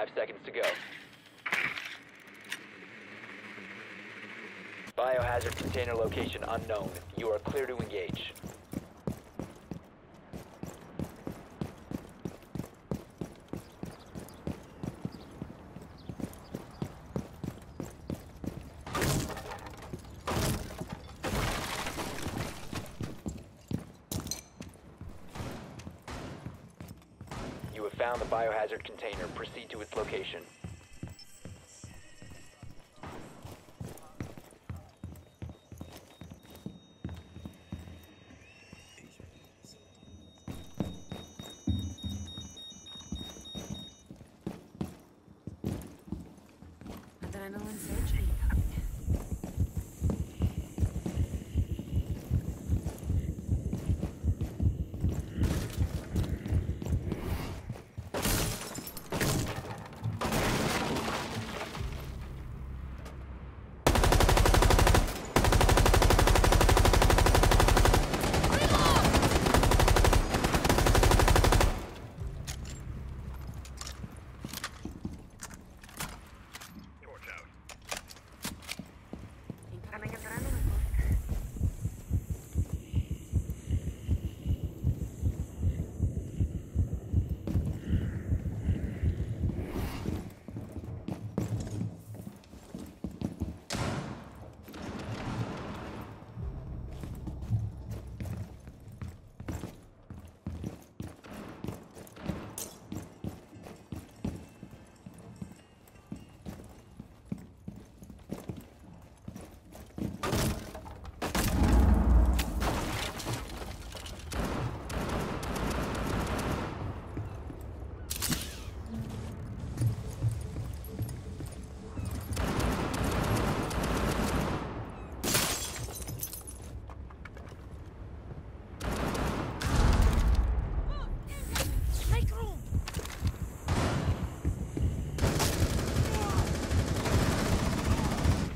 Five seconds to go. Biohazard container location unknown. You are clear to engage. You have found the biohazard container. Proceed to its location. Adrenaline surge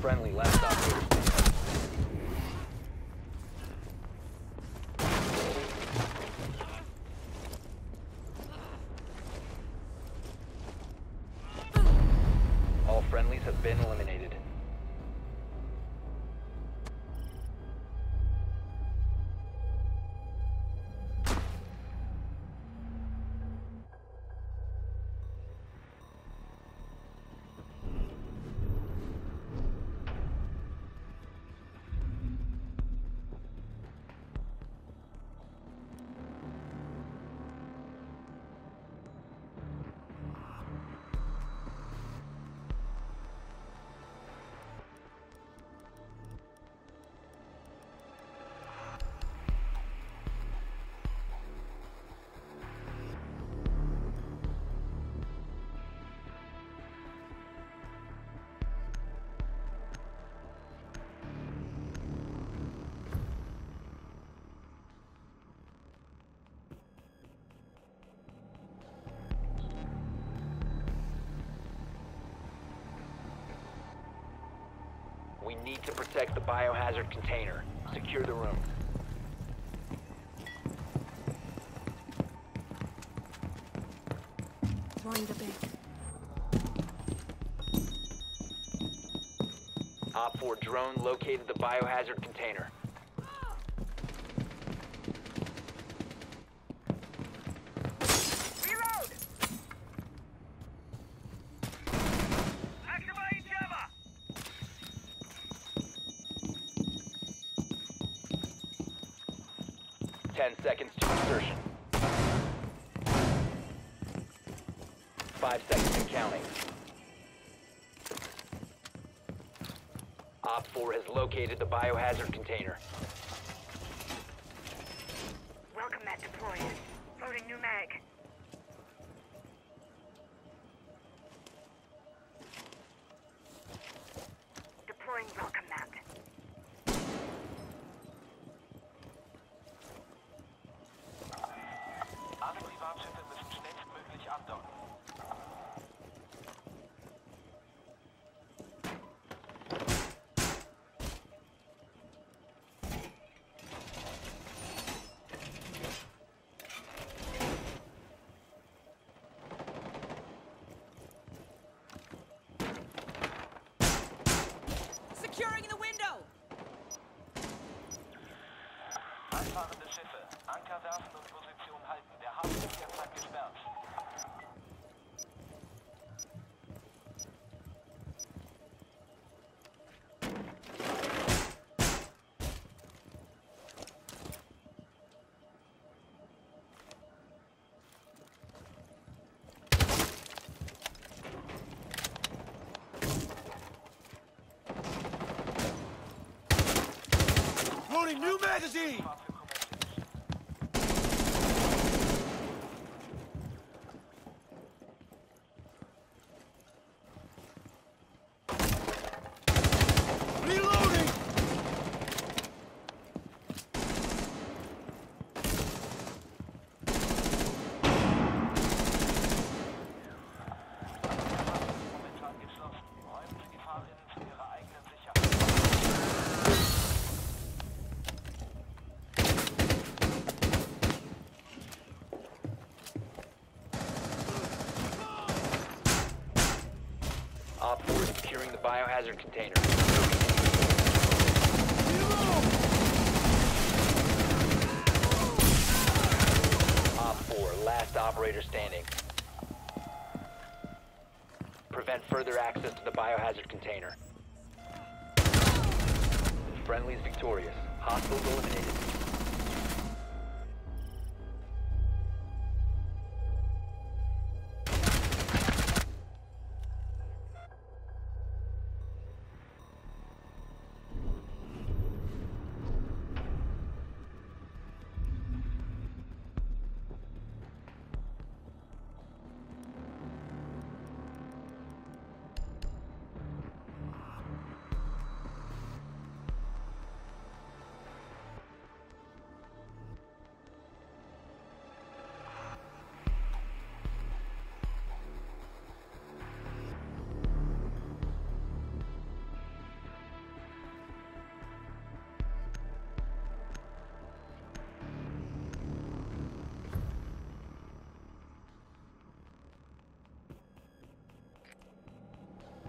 Friendly last need to protect the biohazard container. Secure the room. Deploying the bait. Op 4 drone located the biohazard container. 10 seconds to insertion. Five seconds and counting. Op 4 has located the biohazard container. Welcome mat deployed. Loading new mag. undone. Securing the window! Schiffe, Anker werfen und Position halten. Der Hafen ist derzeit gesperrt. Magazine! Biohazard container. Op 4, last operator standing. Prevent further access to the biohazard container. Friendly's victorious. Hostiles eliminated.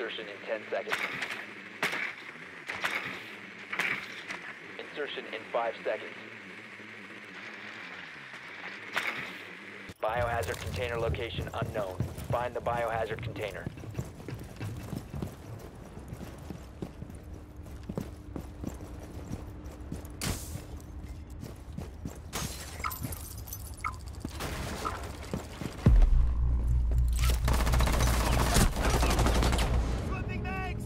Insertion in 10 seconds. Insertion in 5 seconds. Biohazard container location unknown. Find the biohazard container. Flipping mags!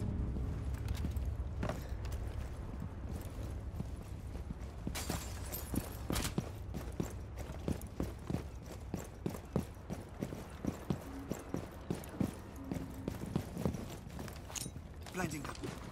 Blinding. Sending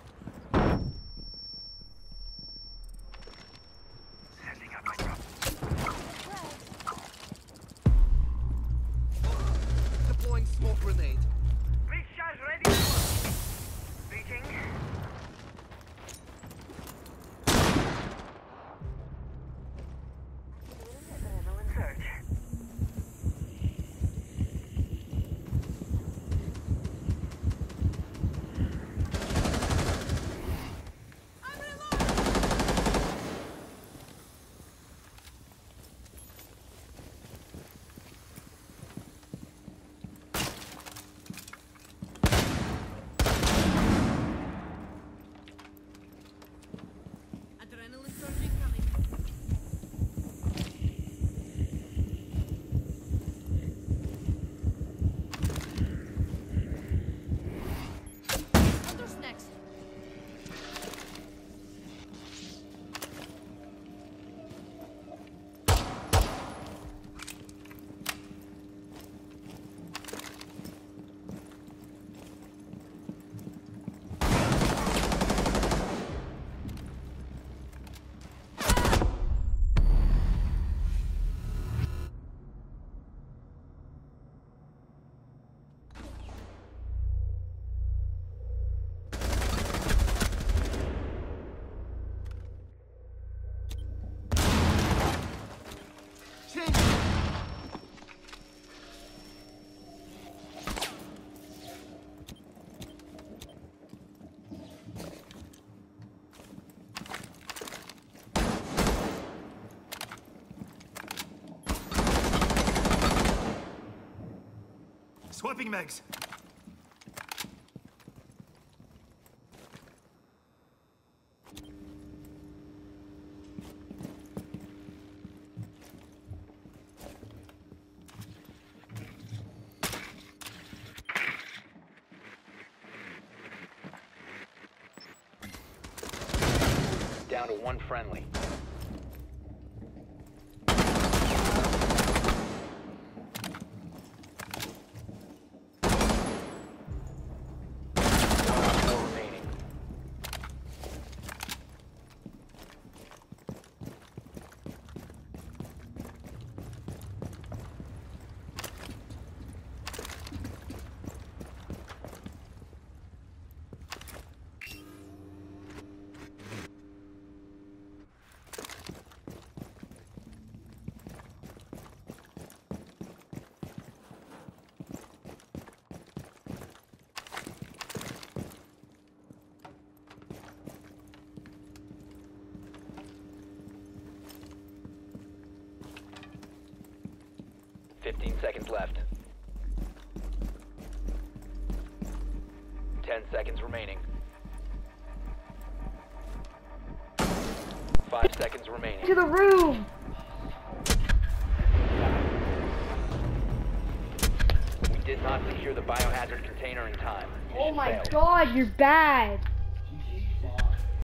Swapping mags. Down to one friendly. 15 seconds left. 10 seconds remaining. 5 seconds remaining. To the room! We did not secure the biohazard container in time. Mission oh my failed. god, you're bad!